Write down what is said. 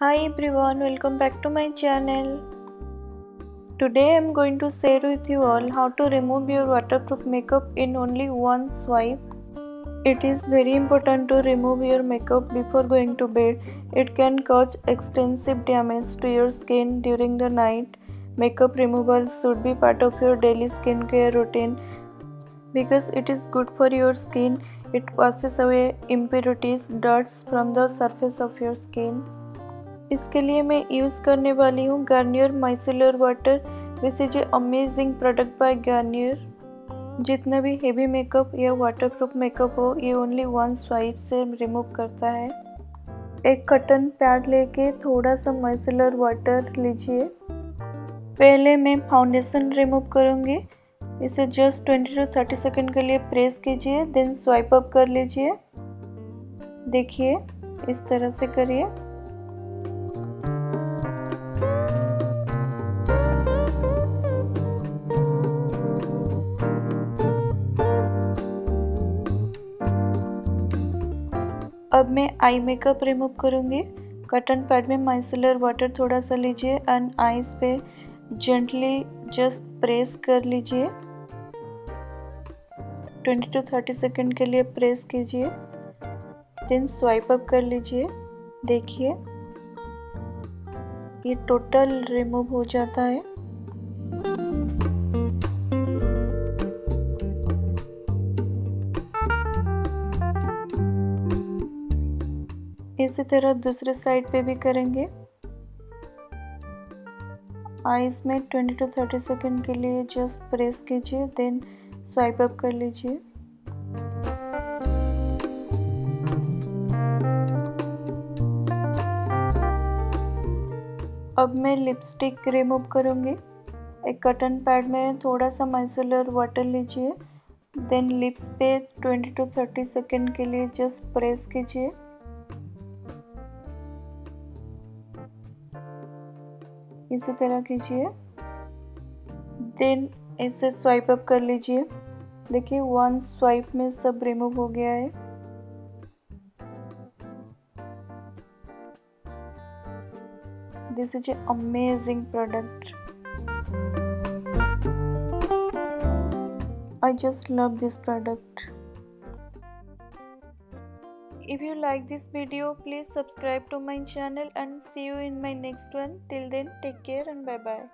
Hi everyone, welcome back to my channel. Today I am going to share with you all how to remove your waterproof makeup in only one swipe. It is very important to remove your makeup before going to bed. It can cause extensive damage to your skin during the night. Makeup removal should be part of your daily skincare routine because it is good for your skin it washes away impurities dust from the surface of your skin इसके लिए मैं use करने वाली हूँ Garnier micellar water this is a amazing product by Garnier जितना भी heavy makeup या waterproof makeup हो, ये ओनली वन स्वाइप से रिमूव करता है। एक कटन पैड लेके थोड़ा सा माइसिलर वाटर लीजिए। पहले मैं फाउंडेशन रिमूव करूँगी। इसे जस्ट 20 टू 30 सेकेंड के लिए प्रेस कीजिए देन स्वाइप अप कर लीजिए। देखिए, इस तरह से करिए। अब मैं आई मेकअप रिमूव करूँगी। कटन पैड में माइसलर वाटर थोड़ा सा लीजिए एंड आईज पे जेंटली जस्ट प्रेस कर लीजिए। 20 टू 30 सेकंड के लिए प्रेस कीजिए। देन स्वाइप अप कर लीजिए। देखिए, ये टोटल रिमूव हो जाता है। इसी तरह दूसरे साइड पे भी करेंगे। आईज में 20 टू 30 सेकंड के लिए जस्ट प्रेस कीजिए देन स्वाइप अप कर लीजिए। अब मैं लिपस्टिक रिमूव करूँगी। एक कटन पैड में थोड़ा सा माइसलर वाटर लीजिए। देन लिप्स पे 20 टू 30 सेकेंड के लिए जस्ट प्रेस कीजिए। इसी तरह कीजिए। देन इसे स्वाइप अप कर लीजिए। देखिए वन स्वाइप में सब रिमूव हो गया है। This is amazing product I just love this product. If you like this video, please subscribe to my channel and see you in my next one. Till then, take care and bye bye.